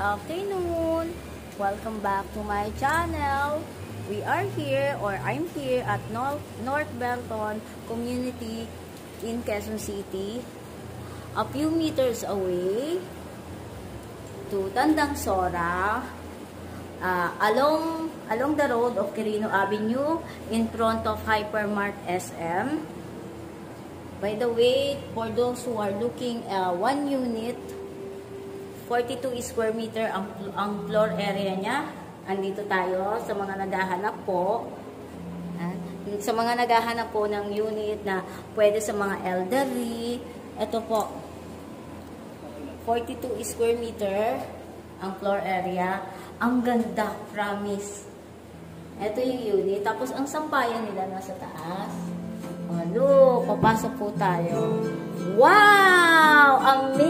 afternoon. Welcome back to my channel. We are here or I'm here at North, North Belton Community in Quezon City. A few meters away to Tandang Sora uh, along along the road of Quirino Avenue in front of Hypermart SM. By the way, for those who are looking uh, one unit 42 square meter ang, ang floor area niya. Andito tayo sa mga naghahanap po. Sa mga naghahanap po ng unit na pwede sa mga elderly. Ito po, 42 square meter ang floor area. Ang ganda, promise. Ito yung unit. Tapos ang sampayan nila nasa taas. Ano, papasok po tayo. Wow! Amazing!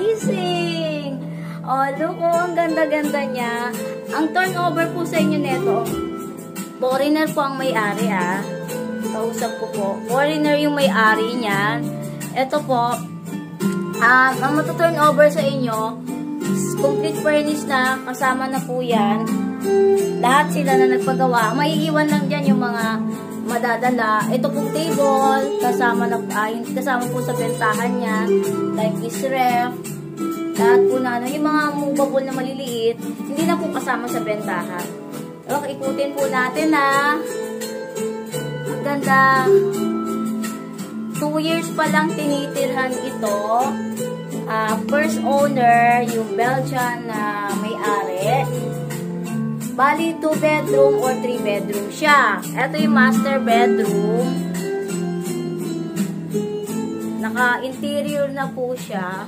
Oh, look oh, ang ganda-ganda niya. Ang turnover po sa inyo neto, foreigner po ang may-ari ah. Kausap ko po. Foreigner yung may-ari niyan. Ito po, um, ang matuturnover sa inyo, complete furnished na, kasama na po yan. Lahat sila na nagpagawa. Maiiwan lang dyan yung mga madadala. Ito pong table, kasama na ay, kasama po sa bentahan niya. Like this ref, lahat po na, ano, yung mga movable na maliliit, hindi na po kasama sa bentahan. Okay, ikutin po natin na ang ganda. 2 years pa lang tinitirhan ito. Uh, first owner, yung Belgian na may-ari. Bali, 2 bedroom or 3 bedroom siya. Ito yung master bedroom. Naka-interior na po siya.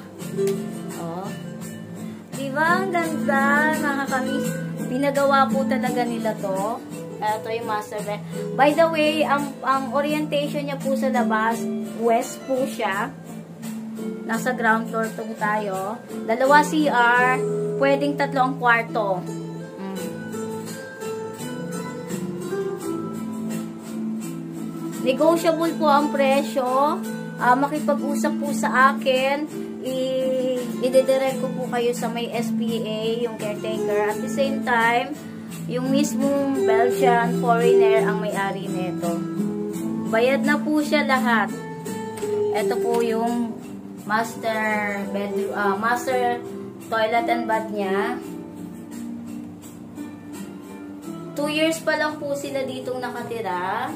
Oh. Diba? Ang ganda. Nakakamiss. Pinagawa po talaga nila to. Ito yung master bed. By the way, ang, ang orientation niya po sa labas, west po siya. Nasa ground floor to tayo. Dalawa CR. Pwedeng tatlo ang kwarto. Mm. Negotiable po ang presyo. Uh, makipag-usap po sa akin i-direct ko po kayo sa may SPA, yung caretaker. At the same time, yung mismong Belgian foreigner ang may-ari nito. Bayad na po siya lahat. Ito po yung master bedroom, uh, master toilet and bath niya. Two years pa lang po sila ditong nakatira.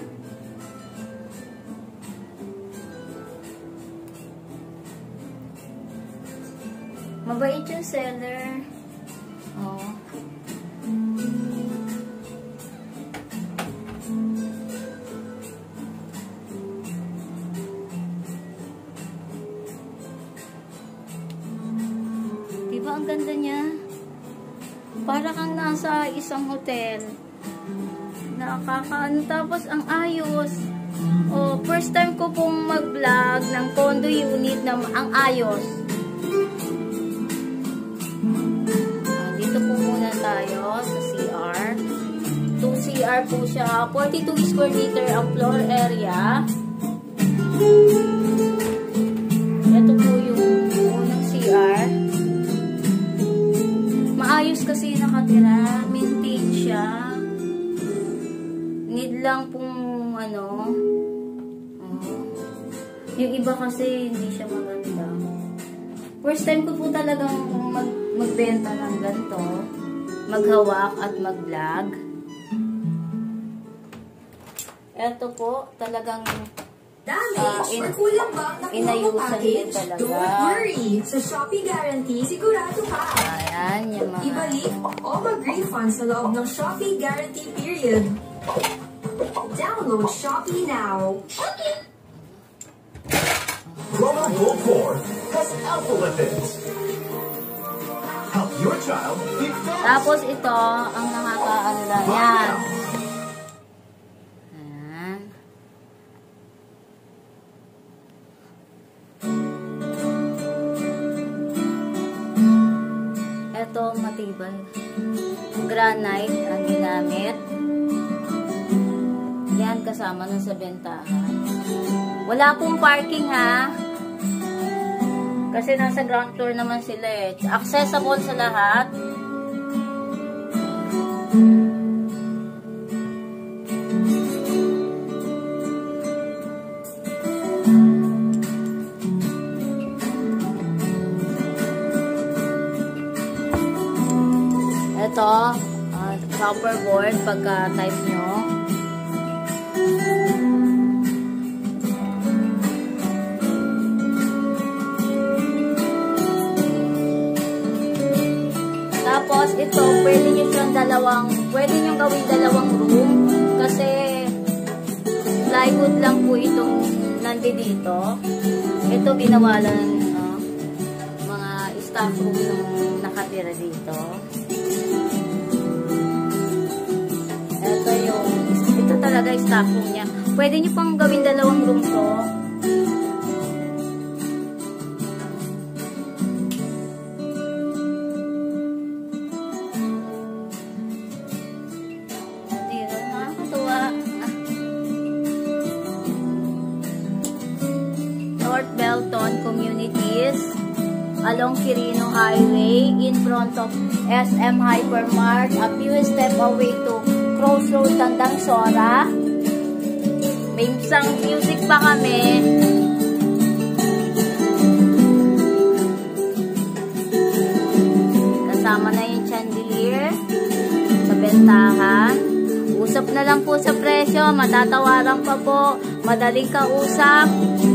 Mabait yung seller. Oh. Diba ang ganda niya? Para kang nasa isang hotel. Nakakaano. Tapos ang ayos. Oh, first time ko pong mag-vlog ng condo unit na ang ayos. CR po siya. 42 square meter ang floor area. Ito po yung unang CR. Maayos kasi nakatira. Maintain siya. Need lang pong ano. Uh, yung iba kasi hindi siya maganda. First time ko po talagang mag magbenta ng ganito. Maghawak at mag-vlog. Ito po, talagang Damage uh, in, kulang ba ang inayusan din talaga. Don't worry. Sa Shopee Guarantee, sigurado ka. Ayan, yung mga... Ibalik o mag-refund sa loob ng Shopee Guarantee period. Download Shopee now. Promo Gold 4 has alpha lipids. Help your child be fast. Tapos ito, ang nakakaano lang yan. Matibay. Granite ang ginamit. Yan kasama na sa bentahan. Wala pong parking ha. Kasi nasa ground floor naman sila eh. Accessible sa lahat. Ito, uh, proper board pagka type nyo. Tapos ito, pwede nyo siyang dalawang, pwede nyo gawin dalawang room kasi plywood lang po itong nandito. Ito ginawa lang uh, mga staff room yung nakatira dito. Talaga staff room niya. Pwede nyo pang gawin dalawang. Dito, nakakatuwa. North Belton Communities along Quirino Highway in front of SM Hypermart a few steps away to Crossroad Tandang Sora. May isang music pa kami. Kasama na yung chandelier sa bentahan. Usap na lang po sa presyo matatawaran pa po madaling kausap. Sa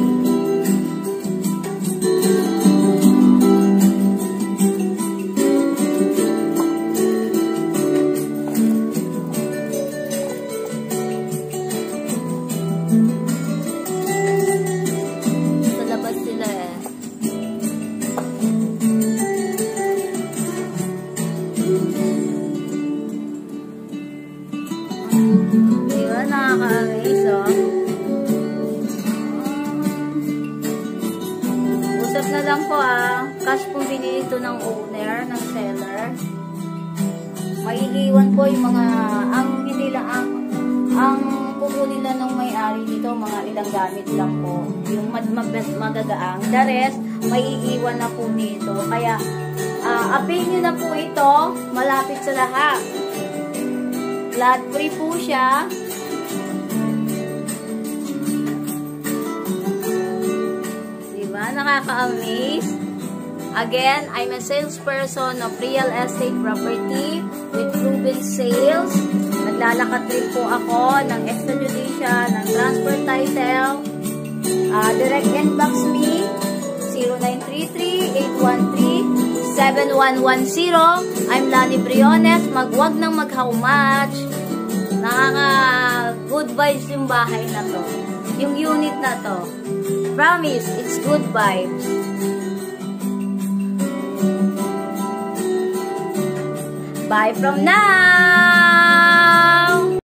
Di ba? Nakaka-amaze oh. Usap na lang po ah. Cash pong binili ito ng owner, ng seller. Maiiwan po yung mga, ang hindi lang, ang, ang kukunin lang ng may-ari dito, mga ilang gamit lang po. Yung mag, mag, magagaang. The rest, maiiwan na po dito. Kaya, uh, appeal nyo na po ito, malapit sa lahat. Flat free po siya. Diba? Nakaka-amaze. Again, I'm a salesperson of real estate property with proven sales. Naglalakad rin po ako ng extrajudicial, ng transfer title. Uh, direct inbox me 0933-813-7110. I'm Lani Briones. Magwag nang mag-how much. Nakaka good vibes yung bahay na to. Yung unit na to. Promise, it's good vibes. Bye from now!